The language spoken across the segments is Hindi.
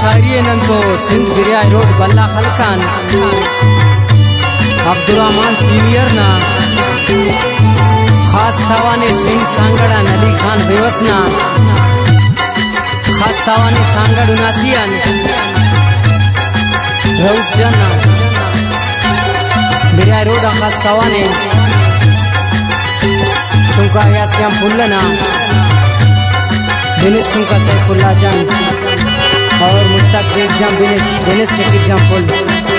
शायरी नंदो, सिंध बिरिया रोड, बल्ला खलकान। अब्दुलरहमान सीनियर ना। खास थवाने सिंह सांगड़ा, नली खान बेवसना। खास थवाने सांगड़ उनासियान रऊफ जाना बिरिया रोड खास थवाने। चुंका यासियाम फुल्लना। दिनेश चुंका सैफुल्ला जंग और मुश्ताक शेख एग्ज़ाम दिनेश दिनेश से जम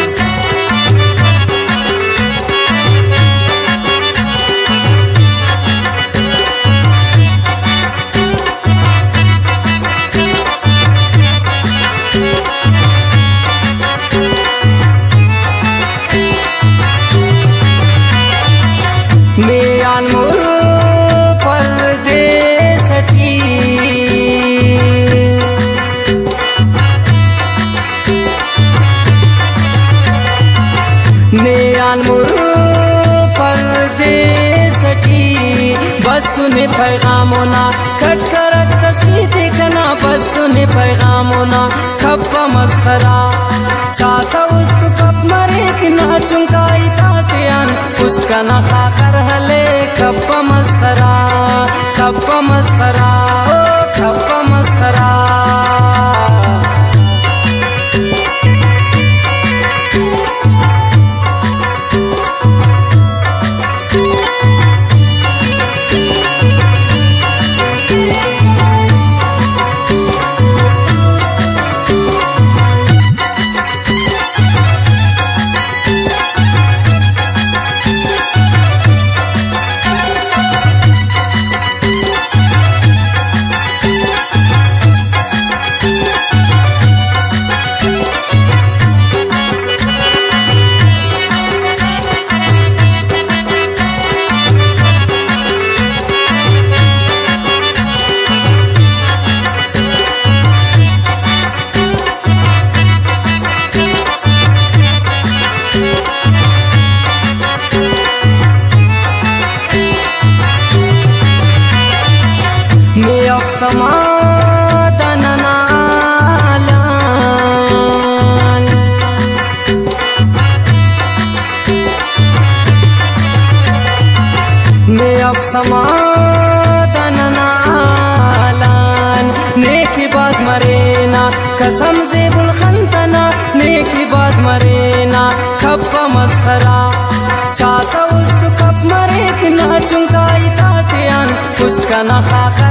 सुने पैगामोना, खच कर तस्वीर देखना, बस सुने पैगामोना खप मस्खरा चासा उसको कप मरे कि ना चुंकाई तातियान उसका ना खाकर हले खप मस्खरा खप मस्खरा ओ खप मस्खरा समाधान मैं अब समाधान नालान नेकी बात मरेना, कसम से बुलखंतना नेकी बात मरेना खप मस्खरा चासा उसको कप मरे कि ना चुंकाई तातियान। उसका ना खाकर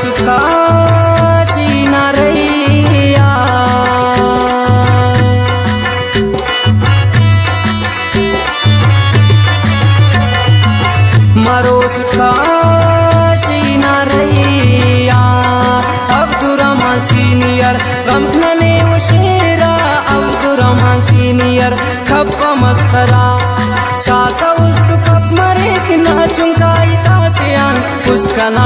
सुखा सीना रैया मारो सुखा सीना रैया अब्दुरहमान सीनियर गमखने वो शेरा अब्दुरहमान सीनियर खप्पा मस्खरा चासा उसको कप मरे कि ना उसका ना